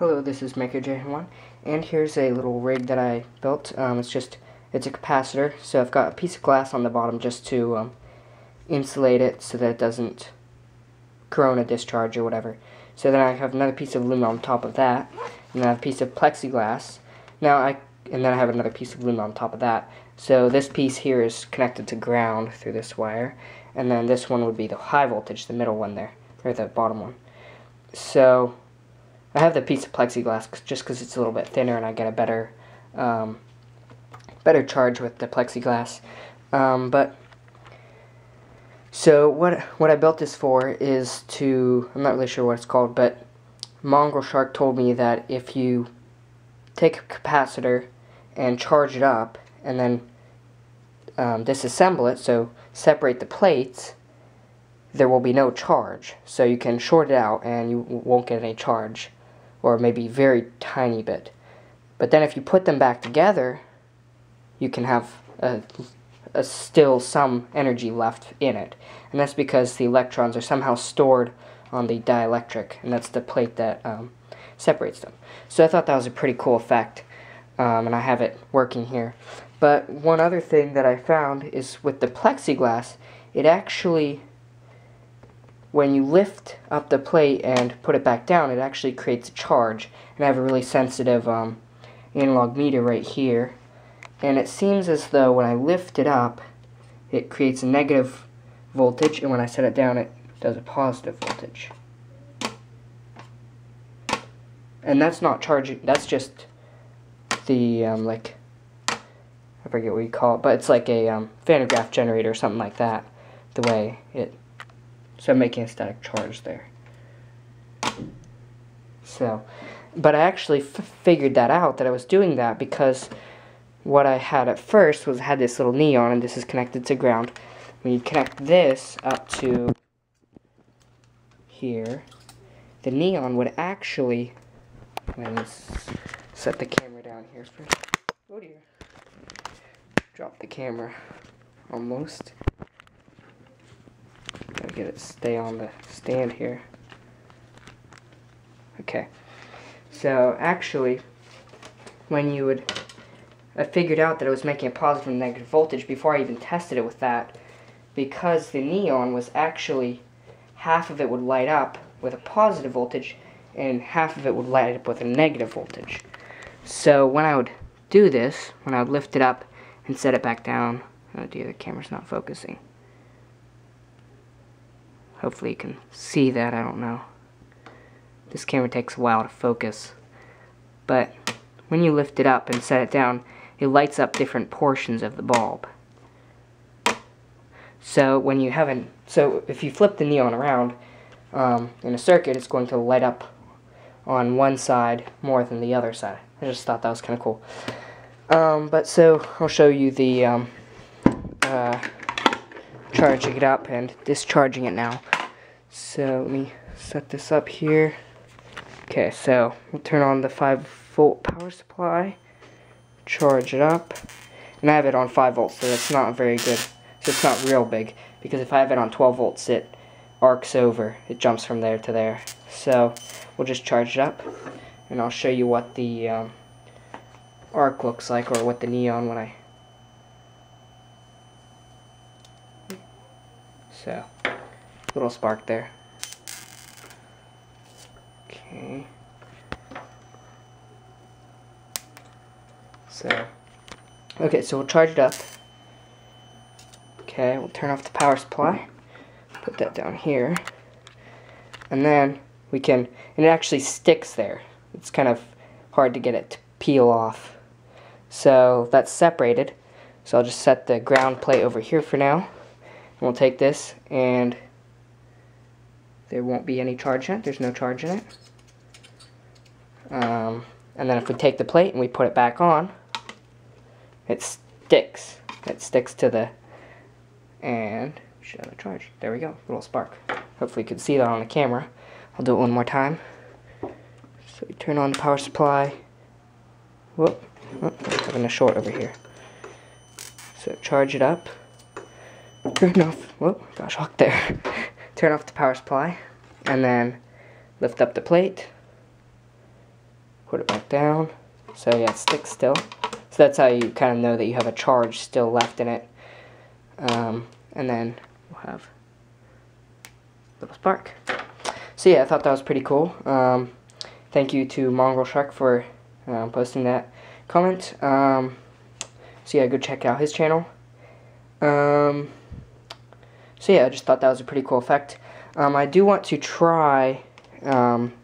Hello, this is Maker J1, and here's a little rig that I built. Um, it's just, it's a capacitor, so I've got a piece of glass on the bottom just to um, insulate it so that it doesn't corona discharge or whatever. So then I have another piece of aluminum on top of that, and then a piece of plexiglass. Now I, and then I have another piece of aluminum on top of that. So this piece here is connected to ground through this wire, and then this one would be the high voltage, the middle one there, or the bottom one. So I have the piece of plexiglass just because it's a little bit thinner and I get a better um, better charge with the plexiglass. Um, but so what what I built this for is to I'm not really sure what it's called, but Mongrel Shark told me that if you take a capacitor and charge it up and then um, disassemble it, so separate the plates, there will be no charge. So you can short it out and you won't get any charge or maybe very tiny bit. But then if you put them back together, you can have a, a still some energy left in it. And that's because the electrons are somehow stored on the dielectric, and that's the plate that um, separates them. So I thought that was a pretty cool effect, um, and I have it working here. But one other thing that I found is with the plexiglass, it actually when you lift up the plate and put it back down, it actually creates a charge. And I have a really sensitive um, analog meter right here. And it seems as though when I lift it up, it creates a negative voltage, and when I set it down, it does a positive voltage. And that's not charging, that's just the, um, like, I forget what you call it, but it's like a um, Van de Graaff generator or something like that, the way it so I'm making a static charge there. So, but I actually figured that out, that I was doing that because what I had at first was I had this little neon and this is connected to ground. When you connect this up to here, the neon would actually, let's set the camera down here first. Oh dear. Drop the camera almost get it stay on the stand here. Okay. So actually, when you would, I figured out that it was making a positive and negative voltage before I even tested it with that, because the neon was actually, half of it would light up with a positive voltage, and half of it would light up with a negative voltage. So when I would do this, when I would lift it up and set it back down, oh dear, the camera's not focusing. Hopefully you can see that, I don't know. This camera takes a while to focus. But when you lift it up and set it down, it lights up different portions of the bulb. So when you have an, so if you flip the neon around um, in a circuit, it's going to light up on one side more than the other side. I just thought that was kind of cool. Um, but so I'll show you the um, uh, charging it up and discharging it now. So let me set this up here. Okay, so we'll turn on the 5 volt power supply, charge it up, and I have it on 5 volts, so that's not very good. So it's not real big, because if I have it on 12 volts, it arcs over. It jumps from there to there. So we'll just charge it up, and I'll show you what the um, arc looks like, or what the neon when I So, little spark there. Okay. So, okay, so we'll charge it up. Okay, we'll turn off the power supply. Put that down here. And then we can, and it actually sticks there. It's kind of hard to get it to peel off. So that's separated. So I'll just set the ground plate over here for now. We'll take this and there won't be any charge in it. There's no charge in it. Um, and then if we take the plate and we put it back on, it sticks. It sticks to the, and should have a charge. There we go, little spark. Hopefully you can see that on the camera. I'll do it one more time. So we turn on the power supply. Whoop, oh, having a short over here. So charge it up. Turn off, whoa, got shocked there. Turn off the power supply, and then lift up the plate, put it back down. So yeah, it sticks still. So that's how you kind of know that you have a charge still left in it. Um, and then we'll have a little spark. So yeah, I thought that was pretty cool. Um, thank you to Mongrel Shark for um, posting that comment. Um, so yeah, go check out his channel. Um, so yeah, I just thought that was a pretty cool effect. Um, I do want to try, um,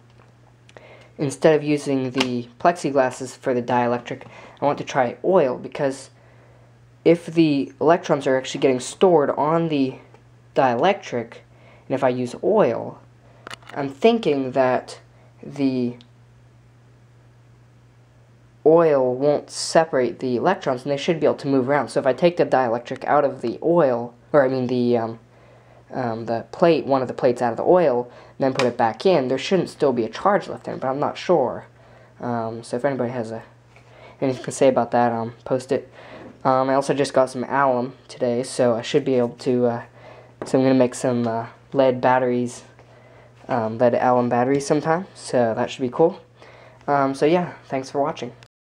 instead of using the plexiglasses for the dielectric, I want to try oil because if the electrons are actually getting stored on the dielectric, and if I use oil, I'm thinking that the oil won't separate the electrons and they should be able to move around. So if I take the dielectric out of the oil, or I mean the um, um, the plate, one of the plates out of the oil, then put it back in, there shouldn't still be a charge left in, but I'm not sure. Um, so if anybody has a, anything to say about that, um, post it. Um, I also just got some alum today, so I should be able to, uh, so I'm going to make some uh, lead batteries, um, lead alum batteries sometime, so that should be cool. Um, so yeah, thanks for watching.